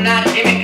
I'm not giving